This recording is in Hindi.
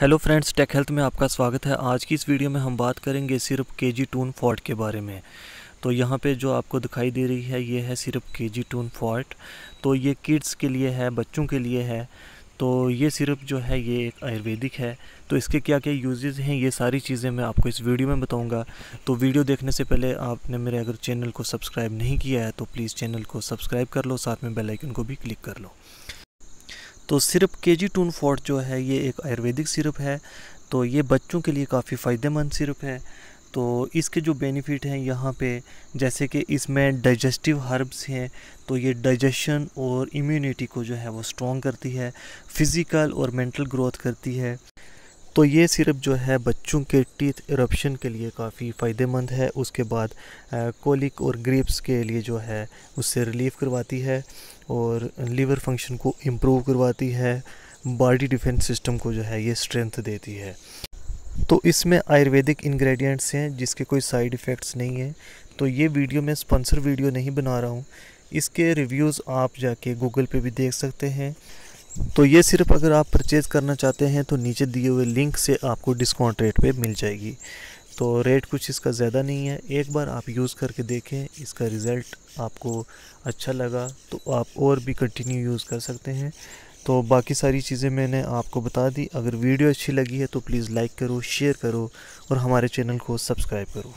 हेलो फ्रेंड्स टेक हेल्थ में आपका स्वागत है। आज की इस वीडियो में हम बात करेंगे सिर्फ़ के जी टून फॉर्ट के बारे में। तो यहाँ पे जो आपको दिखाई दे रही है, ये है सिर्फ़ के जी टून फॉर्ट तो ये किड्स के लिए है, बच्चों के लिए है। तो ये सिर्फ़ जो है, ये एक आयुर्वेदिक है। तो इसके क्या क्या यूजेस हैं, ये सारी चीज़ें मैं आपको इस वीडियो में बताऊँगा। तो वीडियो देखने से पहले आपने मेरे अगर चैनल को सब्सक्राइब नहीं किया है तो प्लीज़ चैनल को सब्सक्राइब कर लो, साथ में बेल आइकन को भी क्लिक कर लो। तो सिर्फ़ के जी टून फोर्ट जो है, ये एक आयुर्वेदिक सिरप है। तो ये बच्चों के लिए काफ़ी फ़ायदेमंद सिरप है। तो इसके जो बेनिफिट हैं यहाँ पे, जैसे कि इसमें डाइजेस्टिव हर्ब्स हैं तो ये डाइजेशन और इम्यूनिटी को जो है वो स्ट्रॉन्ग करती है, फ़िज़िकल और मेंटल ग्रोथ करती है। तो ये सिर्फ़ जो है बच्चों के टीथ इरप्शन के लिए काफ़ी फ़ायदेमंद है। उसके बाद कोलिक और ग्रेप्स के लिए जो है, उससे रिलीफ करवाती है और लीवर फ़ंक्शन को इम्प्रूव करवाती है। बॉडी डिफेंस सिस्टम को जो है ये स्ट्रेंथ देती है। तो इसमें आयुर्वेदिक इंग्रेडिएंट्स हैं, जिसके कोई साइड इफ़ेक्ट्स नहीं हैं। तो ये वीडियो मैं स्पॉन्सर वीडियो नहीं बना रहा हूँ। इसके रिव्यूज़ आप जाके गूगल पे भी देख सकते हैं। तो ये सिर्फ़ अगर आप परचेज़ करना चाहते हैं तो नीचे दिए हुए लिंक से आपको डिस्काउंट रेट पे मिल जाएगी। तो रेट कुछ इसका ज़्यादा नहीं है। एक बार आप यूज़ करके देखें, इसका रिज़ल्ट आपको अच्छा लगा तो आप और भी कंटिन्यू यूज़ कर सकते हैं। तो बाकी सारी चीज़ें मैंने आपको बता दी। अगर वीडियो अच्छी लगी है तो प्लीज़ लाइक करो शेयर करो, और हमारे चैनल को सब्सक्राइब करो।